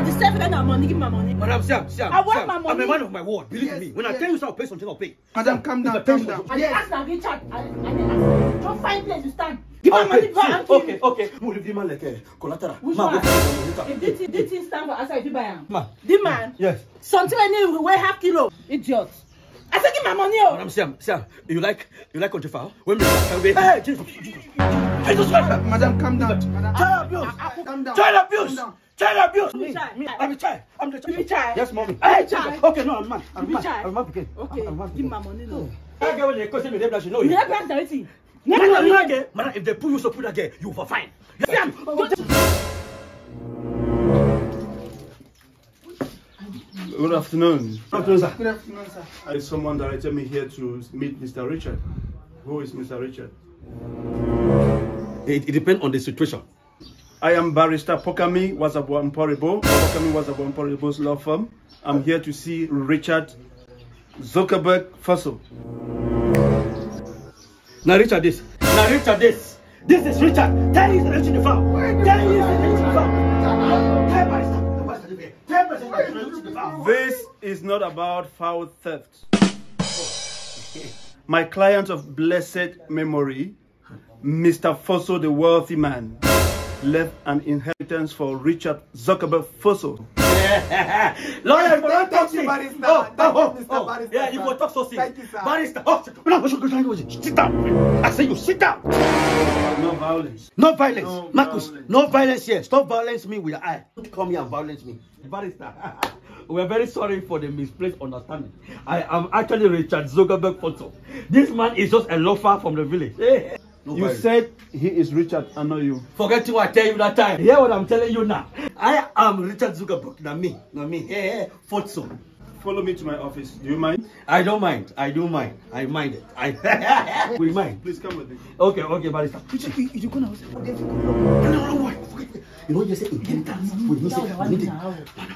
I deserve it and money. Give me my money. Madam, Siam, Siam, I want Siam, my I'm a man of my word. Believe Yes, me. When I tell you so, I'll pay something, I'll pay. Madam, calm down, calm down. I Yes. ask now, get chat. I, I ask. Don't find place to stand. Give my money pay. before I See. Okay, okay. We'll leave the man like a collateral. Which Ma, one? go If this thing- stand for outside, if you buy am. Ma. The man. Yes. Something I need weigh half kilo. Idiot. I said give my money. Oh. Madam Siam, Siam, you like you like country fowl? When we Hey, Jesus, Jesus, Jesus Christ. Madam, calm down. Madam, Child abuse. calm down. Child abuse. Calm down. Child abuse. Me, child. me, I'm a child. I'm the child. You child. Yes, mommy. You Hey, child. Okay, no, I'm man. I'm You man. child. I'm man again. Okay. I'm man Give my money now. That girl when they question me, they blush, you know You it. never ask anything. Never you ask like it? If they pull you, so pull that girl, you for fine. Siam, don't- oh, Good afternoon. Doctor, sir. Good afternoon, sir. I, someone directed me here to meet Mr. Richard. Who is Mr. Richard? It, it depends on the situation. I am barrister Pokami Wazabu Mporibo, Pokami Wazabu Mporibo's law firm. I'm here to see Richard Zuckerberg Faso. Now Richard this. Now Richard this. This is Richard. Tell you the the farm. Tell you the the. This is not about foul theft. My client of blessed memory, Mr. Fosso the wealthy man, left an inheritance for Richard Zuckerberg Fosso. Lawyer, you don't talk to you, see. Barrister. Oh, Thank oh, Mr. oh. Barrister, Yeah, you sir. go talk so see. Thank you, sir. Barrister. Oh, no, what you Sit down. I say you sit down. No violence. No violence. No Marcus, violence. no violence here. Stop violence me with your eye. Don't come here and violence me. Barrister, we are very sorry for the misplaced understanding. I am actually Richard Zuckerberg Photo. This man is just a loafer from the village. No You violence. said he is Richard, I know you. Forget what I tell you that time. Hear what I'm telling you now. I am Richard Zuckerberg. Not me. Not me. Hey, hey, Photo. Follow me to my office. Do you mind? I don't mind. I do mind. I mind it. I we mind. Please come with me. Okay, okay, barrister. You, you, you go now. No, no, no, wait. Forget it. You know, you say inheritance. We need to. We need to. Man, I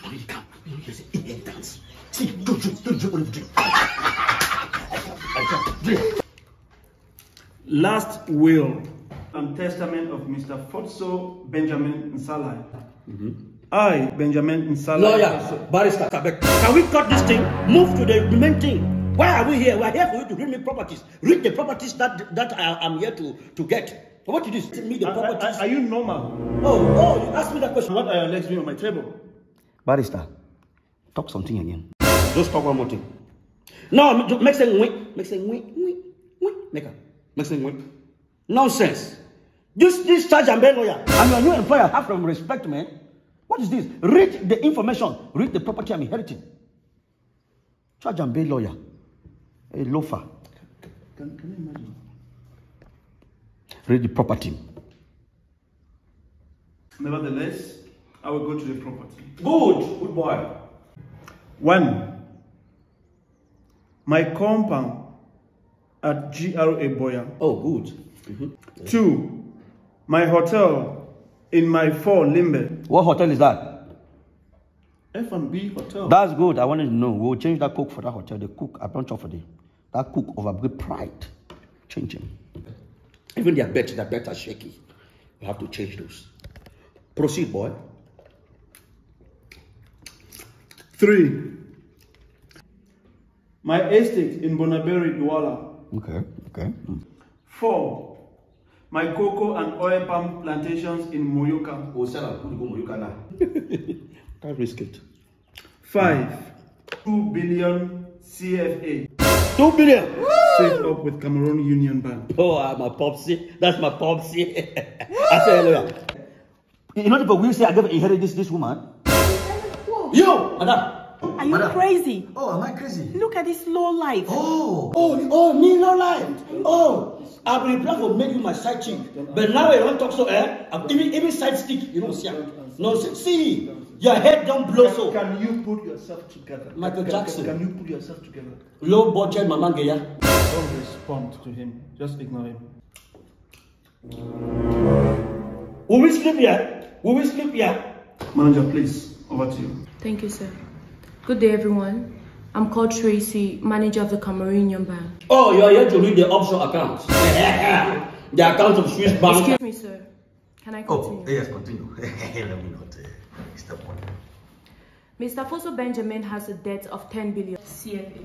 already come. You say inheritance. See, don't drink. Don't drink. Only drink. I come. Drink. Last will and testament of Mr. Fotso Benjamin Nsalai. Mm-hmm. I, Benjamin Nsalai. Lawyer, barrister, Quebec. Can we cut this thing? Move to the main thing. Why are we here? We're here for you to read me properties. Read the properties that that I am here to to get. So what you do is tell me the Are, are- properties. are you normal? Oh, oh, you asked me that question. What are your legs doing on my table? Barrister, talk something again. Just talk one more thing. No, make sense. Wink. Make sense. Make a- Make sense. Wink. Nonsense. This this charge and bail lawyer. I'm your new employer. Have some respect, man. What is this? Read the information. Read the property I'm inheriting. Charge and bail lawyer. A loafer. Can, can you imagine? Read the property. Nevertheless, I will go to the property. Good. Good boy. One, my compound at GRA Buea. Oh, good. Mm-hmm. Two, my hotel in my four Limbe. What hotel is that? F&B hotel. That's good. I wanted to know. We'll change that cook for that hotel. The cook, I don't for the that cook of a great pride. Change him. Even their beds, their beds are shaky. We have to change those. Proceed, boy. Three, my estate in Bonaberi, Douala. Okay, okay. Hmm. Four, my cocoa and oil palm plantations in Muyuka. Oh, we'll sell go Muyuka now. Can't risk it. Five, two billion CFA Two billion. saved up with Cameroon Union Bank. Oh, ah, I'm a popsy. That's my popsy. I say hello. You know the will say I gave inherit this this woman. You, madam. Are you crazy? Oh, am I crazy? Look at this low life. Oh, oh, oh, me low life. Oh, I've been planning to make you my side chick, but now I don't talk so. Eh? I'm even even side stick. You know, see, no, see, see, your head don't blow so. Can you put yourself together? Michael Jackson. Can, you put yourself together? Low budget, mama geya. Don't respond to him. Just ignore him. Will we sleep here? Will we sleep here? Manager, please, over to you. Thank you, sir. Good day, everyone. I'm called Tracy, manager of the Cameroon Union Bank. Oh, you're here to read the offshore account. the account of Swiss bank. Excuse me, sir. Can I continue? yes, continue. Let me not uh, step on. Mr. Foso Benjamin has a debt of 10 billion CFA.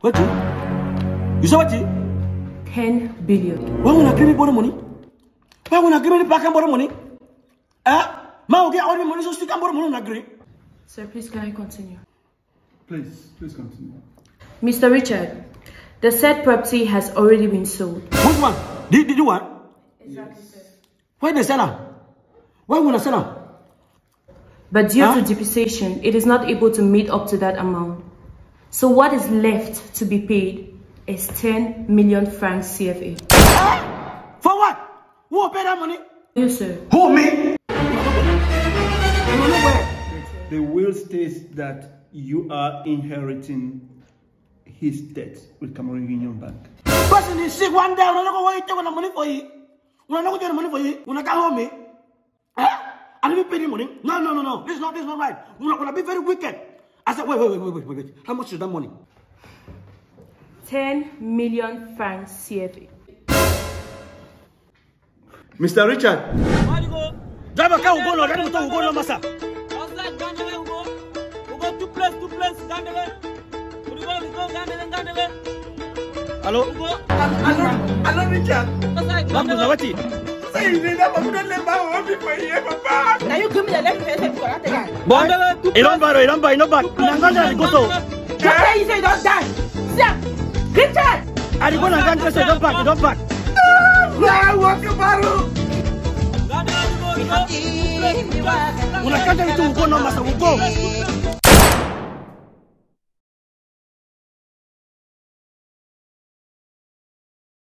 What you? You say what you? 10 billion. Why wanna give me borrow money? Why wanna give me back and borrow money? Eh? Ma will get all the money so still can borrow money, not agree. Sir, please can I continue? Please, please continue. Mr. Richard, the said property has already been sold. Which one? Did, did you want? Exactly, sir. Why the seller? Why wanna sell her? But due Huh? to depreciation, it is not able to meet up to that amount. So what is left to be paid is 10 million francs CFA. For what? Who will pay that money? Yes, sir. Who, me? You know where? The will states that you are inheriting his debt with Cameroon Union Bank. Person is sick one day, we're not going to take the money for you. We're not going to get the money for you. We're not going to hold me. Eh? And if you pay the money? No, no, no, no. This is not, this is not right. We're going to be very wicked. I said, wait, wait, wait, wait, wait, wait, wait. How much is that money? 10 million francs CFA. Mr. Richard, Where you go? Driver car will go now. Driver motor will go now, master. Outside Gandele, we go. We go two place, two place, Gandele. We go, we go, Gandele, Gandele. Hello? We go Hello, Richard. outside Lambu Gandele. Zawati. Say, you need a woman to let my home before you ever back. Now you give me the left hand for that guy. Boy, Gandele, two he don't buy, he don't buy, he don't buy. Nanganja, he go so. Just say you say you don't die. See, Richard. And he go Nanganja, say, he don't back, he don't back. Yeah, walk about Gandele, we go, we go. Two place, two place. Unakanja vitu, we go now,